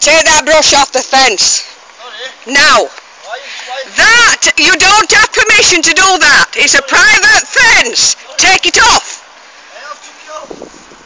Take that brush off the fence. Sorry. Now. Why, why, That, you don't have permission to do that. It's a private fence. Take it off. It off.